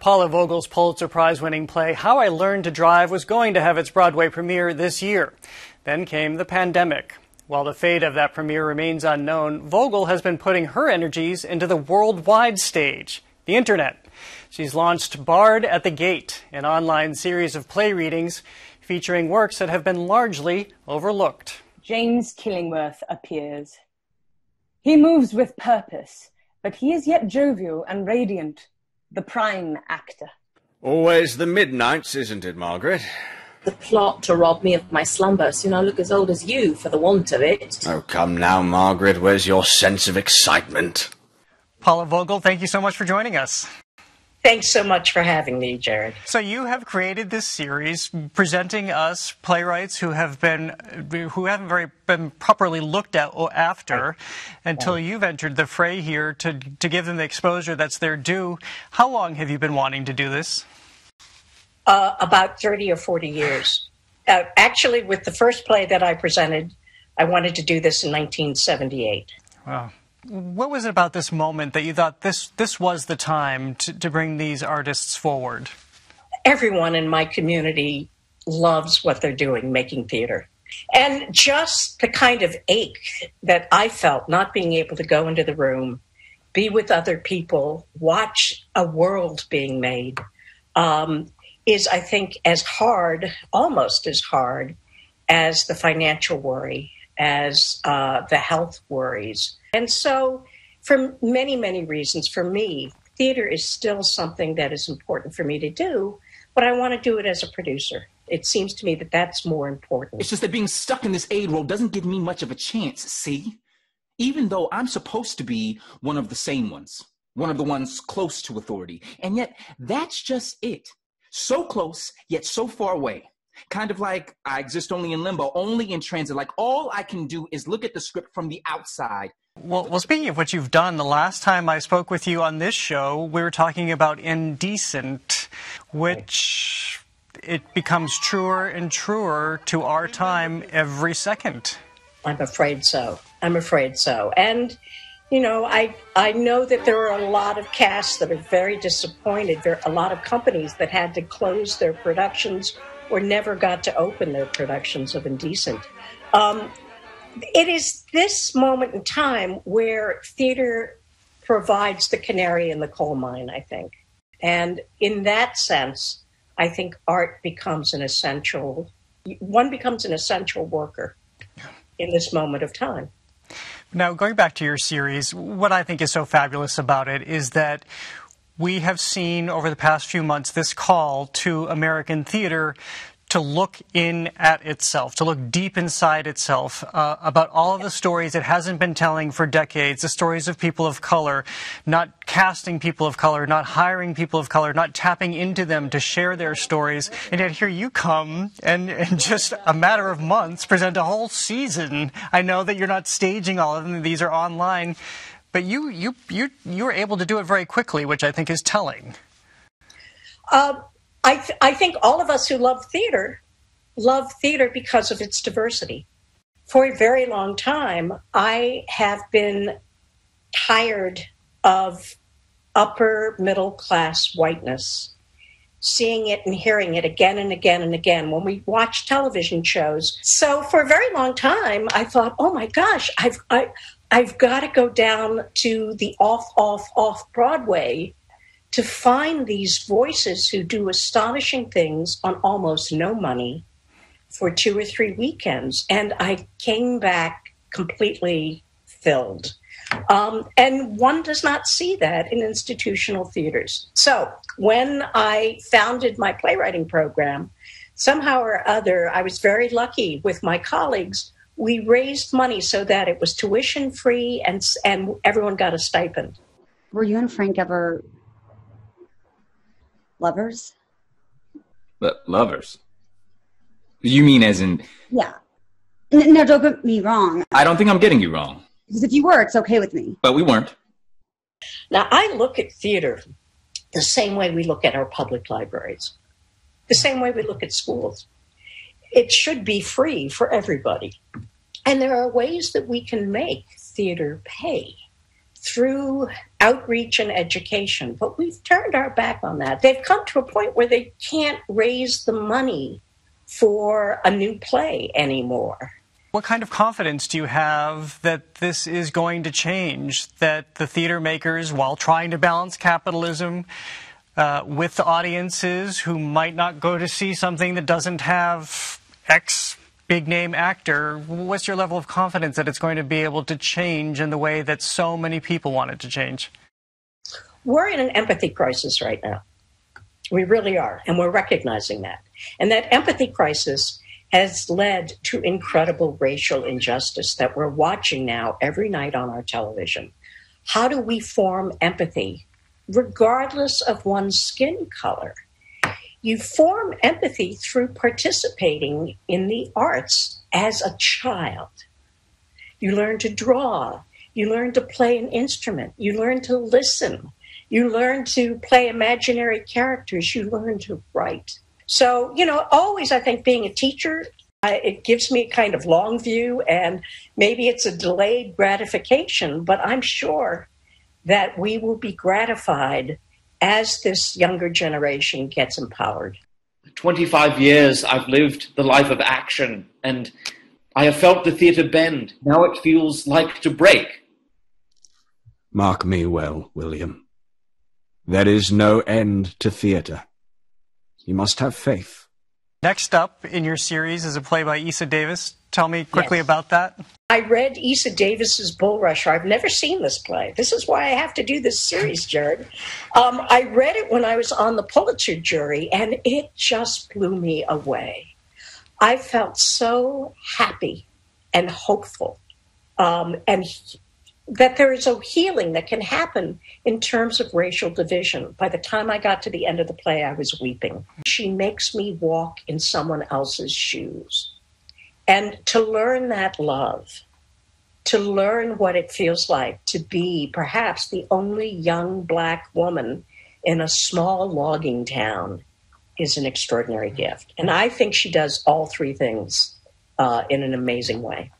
Paula Vogel's Pulitzer Prize winning play, How I Learned to Drive, was going to have its Broadway premiere this year. Then came the pandemic. While the fate of that premiere remains unknown, Vogel has been putting her energies into the worldwide stage, the internet. She's launched Bard at the Gate, an online series of play readings featuring works that have been largely overlooked. James Killingworth appears. He moves with purpose, but he is yet jovial and radiant, the prime actor. Always the midnights, isn't it, Margaret? the plot to rob me of my slumber. Soon I look as old as you for the want of it. Oh, come now, Margaret. Where's your sense of excitement? Paula Vogel, thank you so much for joining us. Thanks so much for having me, Jared. So you have created this series presenting us playwrights who have been who haven't very been properly looked at or after right. until right. you've entered the fray here to to give them the exposure that's their due. How long have you been wanting to do this? Uh, about 30 or 40 years. Uh, actually, with the first play that I presented, I wanted to do this in 1978. Wow. What was it about this moment that you thought this, this was the time to, to bring these artists forward? Everyone in my community loves what they're doing, making theater. And just the kind of ache that I felt not being able to go into the room, be with other people, watch a world being made, um, is, I think, as hard, almost as hard as the financial worry, as uh, the health worries. And so, for many, many reasons, for me, theater is still something that is important for me to do, but I want to do it as a producer. It seems to me that that's more important. It's just that being stuck in this aid role doesn't give me much of a chance, see? Even though I'm supposed to be one of the same ones, one of the ones close to authority. And yet, that's just it so close yet so far away. Kind of like I exist only in limbo, only in transit. Like all I can do is look at the script from the outside. Well, well, speaking of what you've done, the last time I spoke with you on this show, we were talking about Indecent, which it becomes truer and truer to our time every second. I'm afraid so. I'm afraid so. And you know, I I know that there are a lot of casts that are very disappointed. There are a lot of companies that had to close their productions or never got to open their productions of Indecent. Um, it is this moment in time where theater provides the canary in the coal mine, I think. And in that sense, I think art becomes an essential, one becomes an essential worker in this moment of time. Now, going back to your series, what I think is so fabulous about it is that we have seen over the past few months this call to American theater to look in at itself, to look deep inside itself uh, about all of the stories it hasn't been telling for decades, the stories of people of color, not casting people of color, not hiring people of color, not tapping into them to share their stories. And yet here you come and in just a matter of months present a whole season. I know that you're not staging all of them, these are online, but you, you, you, you were able to do it very quickly, which I think is telling. Uh, I, th- I think all of us who love theater love theater because of its diversity. For a very long time, I have been tired of upper middle class whiteness, seeing it and hearing it again and again and again when we watch television shows. So for a very long time, I thought, oh my gosh, I've, I, I've got to go down to the off, off, off Broadway to find these voices who do astonishing things on almost no money for two or three weekends. And I came back completely filled. Um, and one does not see that in institutional theaters. So when I founded my playwriting program, somehow or other, I was very lucky with my colleagues. We raised money so that it was tuition free and, and everyone got a stipend. Were you and Frank ever lovers? But lovers? You mean as in? Yeah. No, don't get me wrong. I don't think I'm getting you wrong. Because if you were, it's okay with me. But we weren't. Now, I look at theater the same way we look at our public libraries, the same way we look at schools. It should be free for everybody. And there are ways that we can make theater pay through outreach and education. But we've turned our back on that. They've come to a point where they can't raise the money for a new play anymore. What kind of confidence do you have that this is going to change? That the theater makers, while trying to balance capitalism uh, with the audiences who might not go to see something that doesn't have X big name actor, what's your level of confidence that it's going to be able to change in the way that so many people want it to change? We're in an empathy crisis right now. We really are, and we're recognizing that. And that empathy crisis has led to incredible racial injustice that we're watching now every night on our television. How do we form empathy, regardless of one's skin color? You form empathy through participating in the arts as a child. You learn to draw. You learn to play an instrument. You learn to listen. You learn to play imaginary characters. You learn to write. So, you know, always I think being a teacher, uh, it gives me a kind of long view and maybe it's a delayed gratification, but I'm sure that we will be gratified as this younger generation gets empowered. 25 years I've lived the life of action and I have felt the theatre bend. Now it feels like to break. Mark me well, William. There is no end to theatre. You must have faith. Next up in your series is a play by Eisa Davis. Tell me quickly Yes. about that. I read Eisa Davis's Bulrusher. I've never seen this play. This is why I have to do this series, Jared. Um, I read it when I was on the Pulitzer jury, and it just blew me away. I felt so happy and hopeful, um, and he- that there is a healing that can happen in terms of racial division. By the time I got to the end of the play, I was weeping. She makes me walk in someone else's shoes. And to learn that love, to learn what it feels like to be perhaps the only young black woman in a small logging town is an extraordinary gift. And I think she does all three things uh, in an amazing way.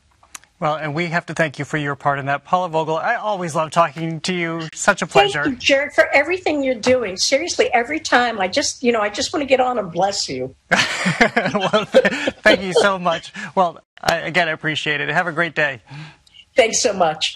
Well, and we have to thank you for your part in that. Paula Vogel, I always love talking to you. Such a pleasure. Thank you, Jared, for everything you're doing. Seriously, every time I just, you know, I just want to get on and bless you. well, thank you so much. Well, I, again, I appreciate it. Have a great day. Thanks so much.